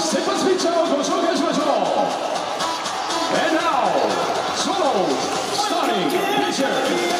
sequence. And now, starting pitcher.